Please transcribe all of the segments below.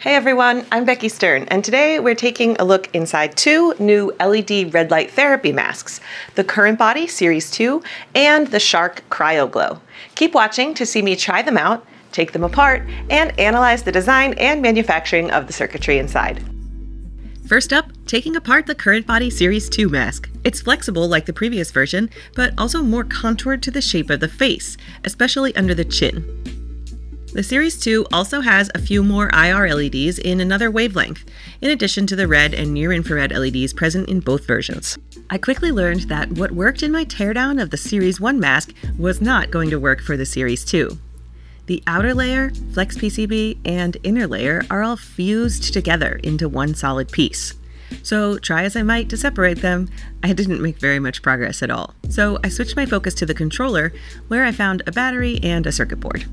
Hey everyone, I'm Becky Stern, and today we're taking a look inside two new LED red light therapy masks the CurrentBody Series 2 and the Shark Cryoglow. Keep watching to see me try them out, take them apart, and analyze the design and manufacturing of the circuitry inside. First up, taking apart the CurrentBody Series 2 mask. It's flexible like the previous version, but also more contoured to the shape of the face, especially under the chin. The Series 2 also has a few more IR LEDs in another wavelength, in addition to the red and near infrared LEDs present in both versions. I quickly learned that what worked in my teardown of the Series 1 mask was not going to work for the Series 2. The outer layer, flex PCB, and inner layer are all fused together into one solid piece. So, try as I might to separate them, I didn't make very much progress at all. So, I switched my focus to the controller, where I found a battery and a circuit board.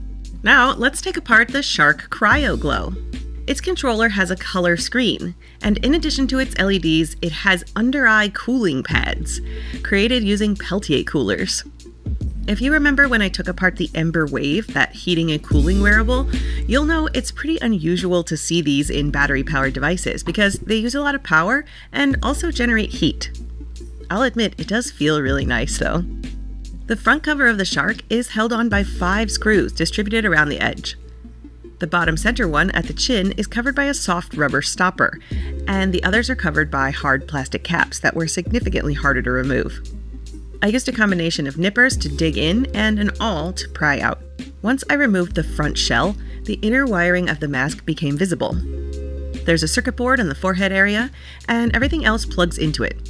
Now, let's take apart the Shark Cryoglow. Its controller has a color screen, and in addition to its LEDs, it has under eye cooling pads, created using Peltier coolers. If you remember when I took apart the Embr Wave, that heating and cooling wearable, you'll know it's pretty unusual to see these in battery powered devices because they use a lot of power and also generate heat. I'll admit, it does feel really nice though. The front cover of the Shark is held on by five screws distributed around the edge. The bottom center one at the chin is covered by a soft rubber stopper, and the others are covered by hard plastic caps that were significantly harder to remove. I used a combination of nippers to dig in and an awl to pry out. Once I removed the front shell, the inner wiring of the mask became visible. There's a circuit board in the forehead area, and everything else plugs into it.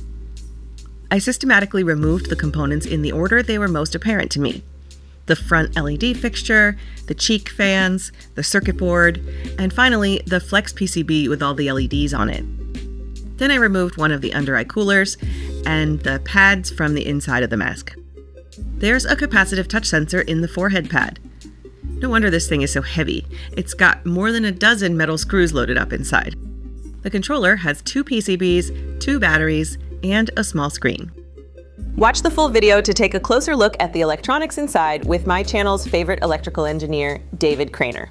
I systematically removed the components in the order they were most apparent to me the front LED fixture, the cheek fans, the circuit board, and finally the flex PCB with all the LEDs on it. Then I removed one of the under eye coolers and the pads from the inside of the mask. There's a capacitive touch sensor in the forehead pad. No wonder this thing is so heavy. It's got more than a dozen metal screws loaded up inside. The controller has two PCBs, two batteries, and a small screen. Watch the full video to take a closer look at the electronics inside with my channel's favorite electrical engineer, David Cranor.